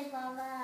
Bye, Mama.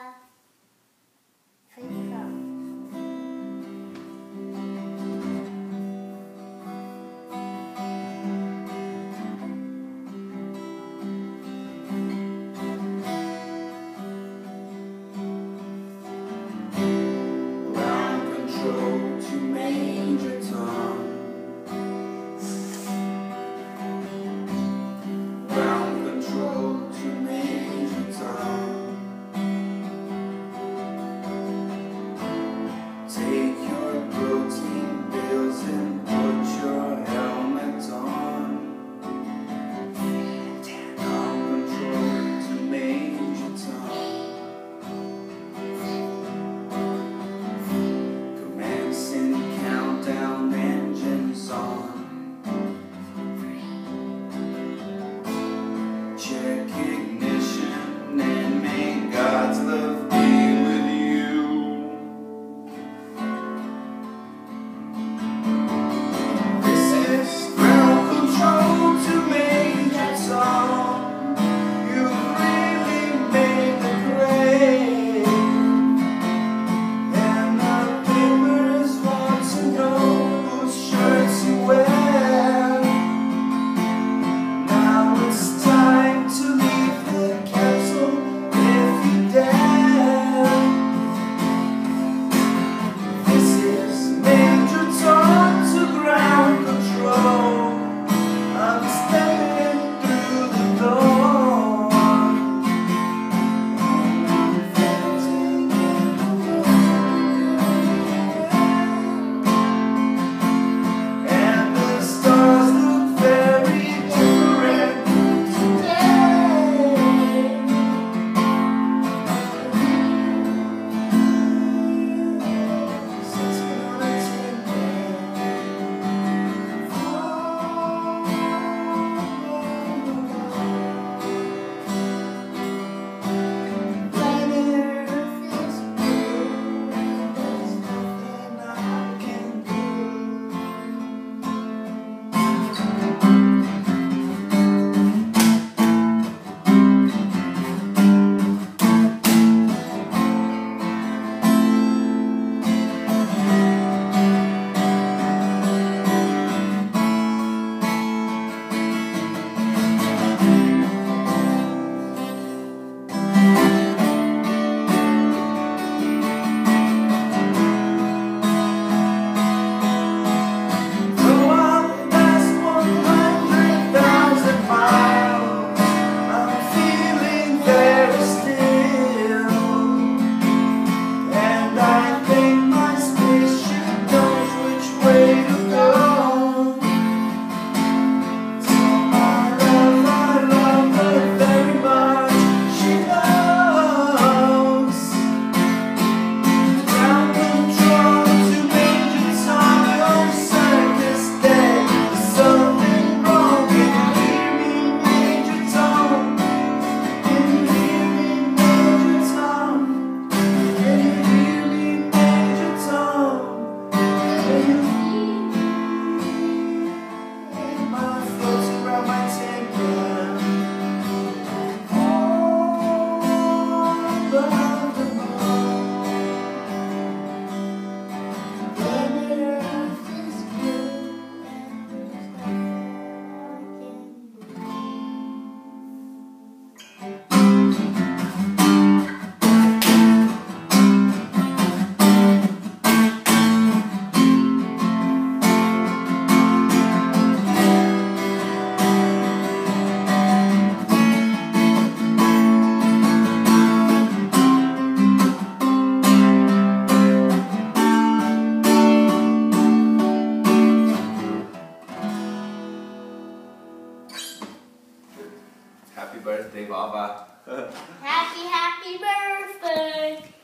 Happy birthday, Baba. happy, happy birthday.